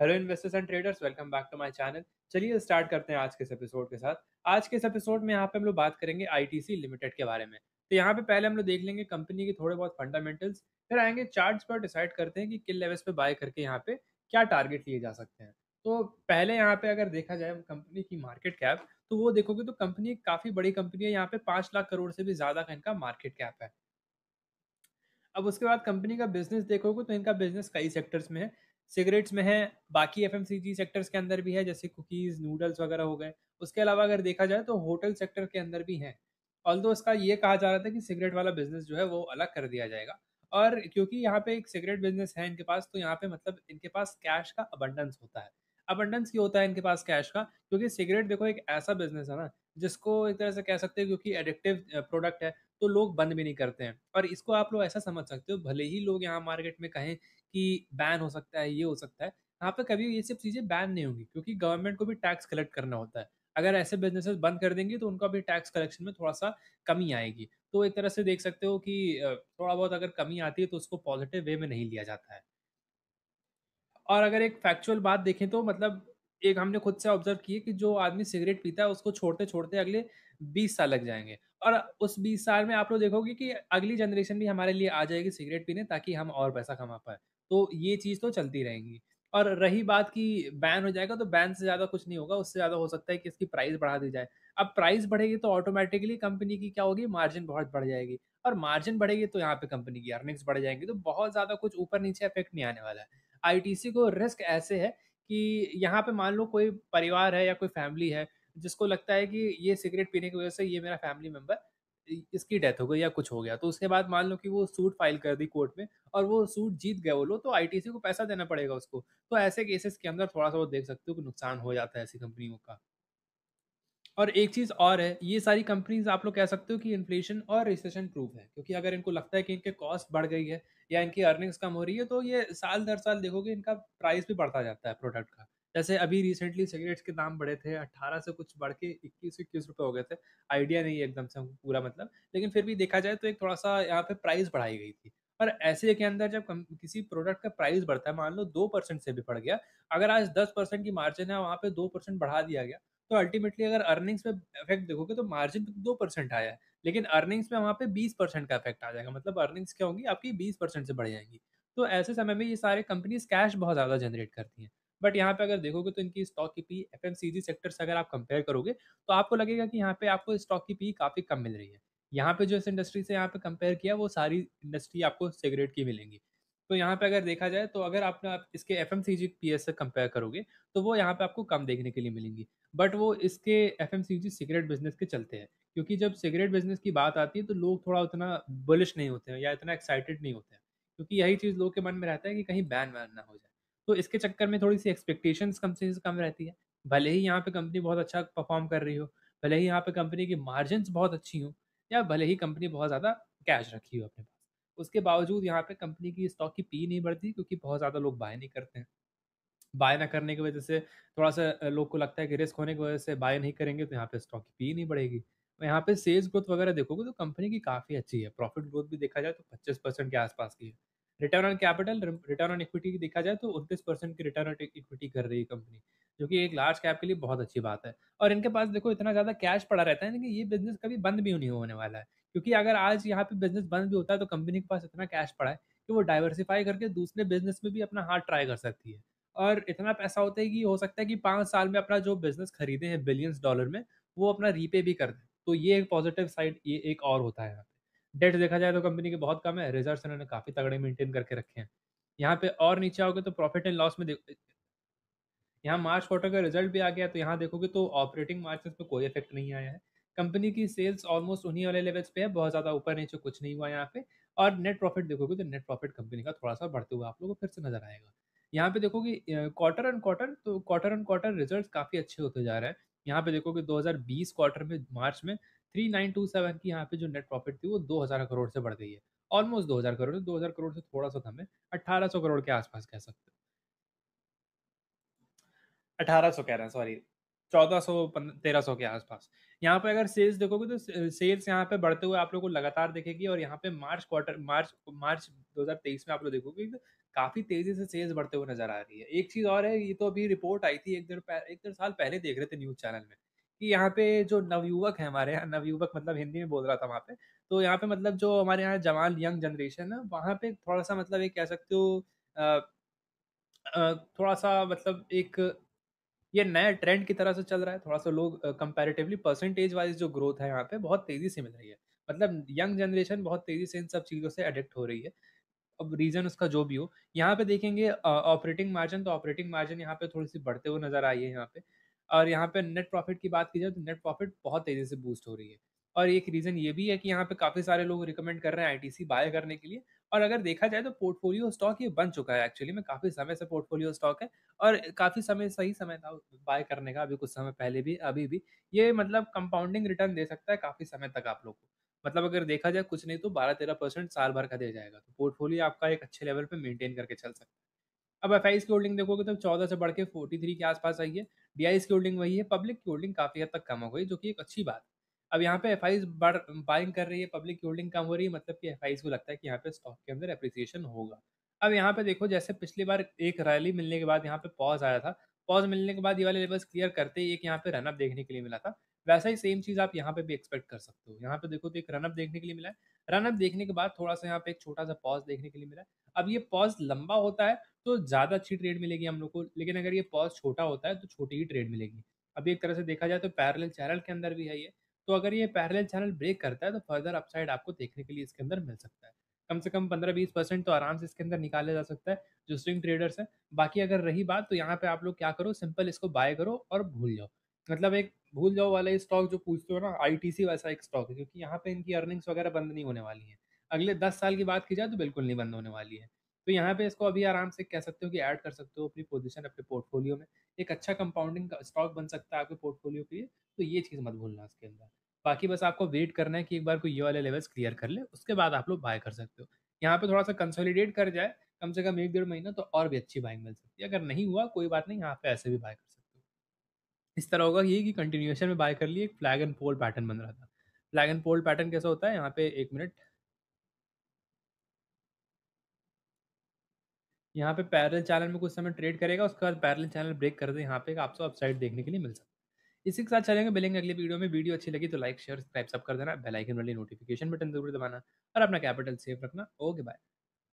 Hello investors and traders welcome back to my channel चलिए start करते हैं आज के इस एपिसोड के साथ। आज के इस एपिसोड में यहाँ पे हम लोग बात करेंगे आईटीसी लिमिटेड के बारे में। तो यहाँ पे पहले हम लोग देख लेंगे कंपनी के थोड़े बहुत फंडामेंटल्स फिर आएँगे चार्ट्स पर डिसाइड करते हैं कि किन लेवल्स पे बाय करके यहाँ पे क्या टारगेट लिए जा सकते हैं। तो पहले यहाँ पे अगर देखा जाए कंपनी की मार्केट कैप तो वो देखोगे तो कंपनी काफ़ी बड़ी कंपनी है, यहाँ पे पाँच लाख करोड़ से भी ज़्यादा का इनका मार्केट कैप है। अब उसके बाद कंपनी का बिज़नेस देखोगे तो इनका बिज़नेस कई सेक्टर्स में है। सिगरेट्स में है, बाकी एफएमसीजी सेक्टर्स के अंदर भी है, जैसे कुकीज़ नूडल्स वगैरह हो गए। उसके अलावा अगर देखा जाए तो होटल सेक्टर के अंदर भी हैं। ऑल उसका ये कहा जा रहा था कि सिगरेट वाला बिज़नेस जो है वो अलग कर दिया जाएगा। और क्योंकि यहाँ पे एक सिगरेट बिज़नेस है इनके पास तो यहाँ पे मतलब इनके पास कैश का अबंडेंस होता है। अबंडेंस क्यों होता है इनके पास कैश का? क्योंकि सिगरेट देखो एक ऐसा बिज़नेस है ना, जिसको एक तरह से कह सकते हैं क्योंकि एडिक्टिव प्रोडक्ट है। तो लोग बंद भी नहीं करते हैं। और इसको आप लोग ऐसा समझ सकते हो, भले ही लोग यहाँ मार्केट में कहें कि बैन हो सकता है, ये हो सकता है, यहाँ पे कभी ये सब चीज़ें बैन नहीं होंगी, क्योंकि गवर्नमेंट को भी टैक्स कलेक्ट करना होता है। अगर ऐसे बिजनेसेस बंद कर देंगे तो उनका भी टैक्स कलेक्शन में थोड़ा सा कमी आएगी। तो एक तरह से देख सकते हो कि थोड़ा बहुत अगर कमी आती है तो उसको पॉजिटिव वे में नहीं लिया जाता है। और अगर एक फैक्चुअल बात देखें तो मतलब एक हमने खुद से ऑब्ज़र्व की कि जो आदमी सिगरेट पीता है उसको छोड़ते-छोड़ते अगले 20 साल लग जाएँगे। और उस 20 साल में आप लोग देखोगे कि अगली जनरेशन भी हमारे लिए आ जाएगी सिगरेट पीने ताकि हम और पैसा कमा पाएँ। तो ये चीज़ तो चलती रहेंगी। और रही बात कि बैन हो जाएगा तो बैन से ज़्यादा कुछ नहीं होगा, उससे ज़्यादा हो सकता है कि इसकी प्राइस बढ़ा दी जाए। अब प्राइस बढ़ेगी तो ऑटोमेटिकली कंपनी की क्या होगी मार्जिन बहुत बढ़ जाएगी और मार्जिन बढ़ेगी तो यहाँ पे कंपनी की अर्निंग्स बढ़ जाएँगी तो बहुत ज़्यादा कुछ ऊपर-नीचे इफ़ेक्ट नहीं आने वाला है। आईटीसी को रिस्क ऐसे है कि यहाँ पे मान लो कोई परिवार है या कोई फैमिली है जिसको लगता है कि ये सिगरेट पीने की वजह से ये मेरा फैमिली मेंबर इसकी डेथ हो गई या कुछ हो गया। तो उसके बाद मान लो कि वो सूट फ़ाइल कर दी कोर्ट में और वो सूट जीत गए वो लोग तो आईटीसी को पैसा देना पड़ेगा उसको। तो ऐसे केसेस के अंदर थोड़ा सा वो देख सकते हो कि नुकसान हो जाता है ऐसी कंपनियों का। और एक चीज़ और है, ये सारी कंपनीज़ आप लोग कह सकते हो कि इन्फ्लेशन और रिसेशन प्रूफ है, क्योंकि अगर इनको लगता है कि इनके कॉस्ट बढ़ गई है या इनकी अर्निंग्स कम हो रही है, तो ये साल दर साल देखोगे इनका प्राइस भी बढ़ता जाता है प्रोडक्ट का। जैसे अभी रिसेंटली सिगरेट्स के दाम बढ़े थे 18 से कुछ बढ़ के इक्कीस इक्कीस रुपये हो गए थे। आइडिया नहीं है एकदम से पूरा मतलब, लेकिन फिर भी देखा जाए तो एक थोड़ा-सा यहाँ पे प्राइस बढ़ाई गई थी। और ऐसे के अंदर जब किसी प्रोडक्ट का प्राइस बढ़ता है, मान लो 2% से भी बढ़ गया, अगर आज 10% की मार्जिन है, वहाँ पे 2% बढ़ा दिया गया, तो अल्टीमेटली अगर अर्निंग्स पे इफ़ेक्ट देखोगे तो मार्जिन पे दो परसेंट आया है। लेकिन अर्निंग्स में वहाँ पे बीस परसेंट का इफ़ेक्ट आ जाएगा। मतलब अर्निंग्स क्या होंगी? आपकी बीस परसेंट से बढ़ जाएँगी। तो ऐसे समय में ये सारे कंपनीज़ कैश बहुत ज़्यादा जनरेट करती हैं। बट यहाँ पे अगर देखोगे तो इनकी स्टॉक की पी एफ़ सेक्टर से अगर आप कंपेयर करोगे तो आपको लगेगा कि यहाँ पे आपको स्टॉक की पी काफ़ी कम मिल रही है। यहाँ पे जो इस इंडस्ट्री से यहाँ पे कंपेयर किया, वो सारी इंडस्ट्री आपको सिगरेट की मिलेंगी। तो यहाँ पे अगर देखा जाए तो अगर आपने आप इसके एफ़ एम सी कंपेयर करोगे तो वो यहाँ पे आपको कम देखने के लिए मिलेंगी। बट वो इसके एफ़ एम सिगरेट बिज़नेस के चलते हैं, क्योंकि जब सिगरेट बिज़नेस की बात आती है तो लोग थोड़ा उतना बुलिश नहीं होते हैं या इतना एक्साइटेड नहीं होते हैं, क्योंकि यही चीज़ लोग के मन में रहता है कि कहीं बैन वैन ना हो जाए। तो इसके चक्कर में थोड़ी सी एक्सपेक्टेशंस कम से कम रहती है भले ही यहाँ पे कंपनी बहुत अच्छा परफॉर्म कर रही हो, भले ही यहाँ पे कंपनी की मार्जिन बहुत अच्छी हो, या भले ही कंपनी बहुत ज़्यादा कैश रखी हो अपने पास उसके बावजूद यहाँ पे कंपनी की स्टॉक की पी नहीं बढ़ती क्योंकि बहुत ज़्यादा लोग बाय नहीं करते हैं बाय ना करने की वजह से थोड़ा-सा लोग को लगता है कि रिस्क होने की वजह से बाय नहीं करेंगे तो यहाँ पे स्टॉक की पी नहीं बढ़ेगी। तो यहाँ पे सेल्स ग्रोथ वगैरह देखोगे तो कंपनी की काफ़ी अच्छी है। प्रॉफिट ग्रोथ भी देखा जाए तो 25% के आस-पास की है। Return on capital return on equity की देखा जाए तो 29% की रिटर्न ऑन इक्विटी कर रही है कंपनी, जो कि एक लार्ज कैप के लिए बहुत अच्छी बात है। और इनके पास देखो इतना ज़्यादा कैश पड़ा रहता है कि ये बिज़नेस कभी बंद भी नहीं होने वाला है। क्योंकि अगर आज यहाँ पे बिज़नेस बंद भी होता है तो कंपनी के पास इतना कैश पड़ा है कि वो डाइवर्सिफ़ाई करके दूसरे बिज़नेस में भी अपना हाथ ट्राई कर सकती है। और इतना पैसा होता है कि हो सकता है कि पाँच साल में अपना जो बिज़नेस खरीदे हैं बिलियंस डॉलर में, वो अपना रीपे भी कर दें। तो ये एक पॉज़िटिव साइड ये एक और होता है यहाँ पे। डेट देखा जाए तो कंपनी के बहुत कम है, रिज़र्व्स इन्होंने काफ़ी तगड़े मेंटेन करके रखे हैं। यहाँ पे और नीचे आओगे तो प्रॉफ़िट एंड लॉस में देख यहाँ मार्च क्वार्टर का रिज़ल्ट भी आ गया, तो यहाँ देखोगे तो ऑपरेटिंग मार्जिन्स पे कोई इफ़ेक्ट नहीं आया है। कंपनी की सेल्स ऑलमोस्ट उन्हीं वाले लेवल्स पे है, बहुत ज़्यादा ऊपर-नीचे कुछ नहीं हुआ यहाँ पे और नेट प्रॉफ़िट देखोगे तो नेट प्रॉफ़िट कंपनी का थोड़ा-सा बढ़ते हुए आप लोगों को फिर से नज़र आएगा। यहाँ पे देखोगे क्वार्टर एंड क्वार्टर तो क्वार्टर एंड क्वार्टर रिजल्ट्स काफ़ी अच्छे होते जा रहे हैं। यहाँ पे देखोगे 2020 क्वार्टर में मार्च में 3927 की यहाँ पे जो नेट प्रॉफ़िट थी वो 2000 करोड़ से बढ़ गई है। ऑलमोस्ट 2000 करोड़, 2000 करोड़ से थोड़ा-सा कम है, 1800 करोड़ के आस-पास कह सकते हो। 1800 कह रहे हैं सॉरी 1400 पन 1300 के आसपास। यहाँ पे अगर सेल्स देखोगे तो सेल्स यहाँ पे बढ़ते हुए आप लोग को लगातार दिखेगी और यहाँ पे मार्च क्वार्टर मार्च मार्च 2023 में आप लोग देखोगे तो काफ़ी तेज़ी से सेल्स बढ़ते हुए नज़र आ रही है। एक चीज़ और है, ये तो अभी रिपोर्ट आई थी एक डेढ़ 1 डेढ़ साल पहले देख रहे थे न्यूज़ चैनल में, कि यहाँ पे जो नवयुवक है हमारे यहाँ, नवयुवक मतलब हिंदी में बोल रहा था वहाँ पे, तो यहाँ पे मतलब जो हमारे यहाँ जवान यंग जनरेशन है, वहाँ पे थोड़ा-सा मतलब एक कह सकते हो अ, थोड़ा-सा मतलब एक ये नया ट्रेंड की तरह से चल रहा है, थोड़ा-सा लोग अ, कंपैरेटिवली परसेंटेज वाइज़ जो ग्रोथ है यहाँ पे बहुत तेज़ी से मिल रही है। मतलब यंग जनरेशन बहुत तेज़ी से इन सब चीज़ों से अडिक्ट हो रही है। अब रीज़न उसका जो भी हो, यहाँ पे देखेंगे ऑपरेटिंग मार्जिन तो ऑपरेटिंग मार्जिन यहाँ पे थोड़ी-सी बढ़ते हुए नज़र आई है यहाँ पे। और यहाँ पे नेट प्रॉफिट की बात की जाए तो नेट प्रॉफिट बहुत तेज़ी से बूस्ट हो रही है। और एक रीज़न ये भी है कि यहाँ पे काफ़ी सारे लोग रिकमेंड कर रहे हैं आईटीसी बाय करने के लिए और अगर देखा जाए तो पोर्टफोलियो स्टॉक ये बन चुका है एक्चुअली में काफ़ी समय से पोर्टफोलियो स्टॉक है और काफ़ी समय सही समय था बाय करने का, अभी कुछ समय पहले भी, अभी भी। ये मतलब कंपाउंडिंग रिटर्न दे सकता है काफ़ी समय तक आप लोग को। मतलब अगर देखा जाए कुछ नहीं तो 12-13% साल भर का दे जाएगा। तो पोर्टफोलियो आपका एक अच्छे लेवल पे मेंटेन करके चल सकता है। अब एफआईज़ की होल्डिंग देखोगे तो 14 से बढ़ के 43 के आसपास आई है। डीआईज़ की होल्डिंग वही है, पब्लिक की होल्डिंग काफ़ी हद तक कम हो गई, जो कि एक अच्छी बात। अब यहाँ पे एफ़ आई बाइंग कर रही है, पब्लिक की होल्डिंग कम हो रही है, मतलब कि एफ़ को लगता है कि यहाँ पे स्टॉक के अंदर अप्रिसिएशन होगा। अब यहाँ पे देखो जैसे पिछली बार एक रैली मिलने के बाद यहाँ पे पॉज़ आया था। पॉज़ मिलने के बाद ये वाले लेवल्स क्लियर करते ही एक यहाँ पे रनअप देखने के लिए मिला था। वैसा ही सेम चीज़ आप यहाँ पे भी एक्सपेक्ट कर सकते हो। यहाँ पे देखो तो एक रनअप देखने के लिए मिला है। रनअप देखने के बाद थोड़ा-सा यहाँ पे एक छोटा-सा पॉज़ देखने के लिए मिला है। अब ये पॉज़ लंबा होता है तो ज़्यादा अच्छी ट्रेड मिलेगी हम लोग को, लेकिन अगर ये पॉज़ छोटा होता है तो छोटी ही ट्रेड मिलेगी। अभी एक तरह से देखा जाए तो पैरेलल चैनल के अंदर भी है ये, तो अगर ये पैरेलल चैनल ब्रेक करता है तो फर्दर अपसाइड आपको देखने के लिए इसके अंदर मिल सकता है। कम से कम 15-20% तो आराम से इसके अंदर निकाला जा सकता है, जो स्विंग ट्रेडर्स हैं। बाकी अगर रही बात तो यहाँ पे आप लोग क्या करो सिंपल इसको बाय करो और भूल जाओ। मतलब एक भूल जाओ वाला स्टॉक जो पूछते हो ना आईटीसी वैसा एक स्टॉक है क्योंकि यहाँ पे इनकी अर्निंग्स वगैरह बंद नहीं होने वाली हैं। अगले 10 साल की बात की जाए तो बिल्कुल नहीं बंद होने वाली है। तो यहाँ पे इसको अभी आराम से कह सकते हो कि ऐड कर सकते हो अपनी पोज़ीशन अपने पोर्टफोलियो में। एक अच्छा कंपाउंडिंग स्टॉक बन सकता है आपके पोर्टफोलियो के लिए, तो ये चीज़ मत भूलना इसके अंदर। बाकी बस आपको वेट करना है कि एक बार कोई ये वाले लेवल्स क्लियर कर ले, उसके बाद आप लोग बाय कर सकते हो। यहाँ पे थोड़ा-सा कंसोलिडेट कर जाए, कम से कम एक डेढ़ महीना तो और भी अच्छी बाइंग मिल सकती है। अगर नहीं हुआ कोई बात नहीं, यहाँ पे ऐसे भी बाय कर सकते। इस तरह होगा ये कि कंटिन्यूएशन में बाय कर लिए, एक फ्लैग एंड फोल्ड पैटर्न बन रहा था। फ्लैग एंड फोल्ड पैटर्न कैसा होता है? यहाँ पे 1 मिनट यहाँ पे पैरेलल चैनल में कुछ समय ट्रेड करेगा, उसके बाद पैरेलल चैनल ब्रेक कर दे, यहाँ पे आपको अपसाइड देखने के लिए मिल सकता है। इसी के साथ चलेंगे, मिलेंगे अगली वीडियो में। वीडियो अच्छी लगी तो लाइक, शेयर, सब्सक्राइब सब कर देना, बेल आइकन वाली नोटिफिकेशन बटन ज़रूर दबाना और अपना कैपिटल सेफ़ रखना। Okay, bye.